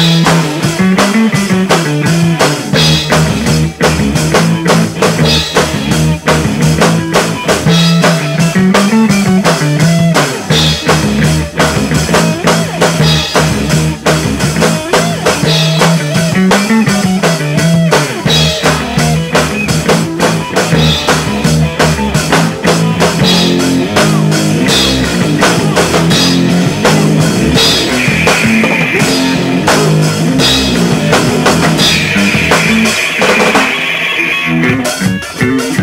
Yeah.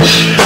Yeah.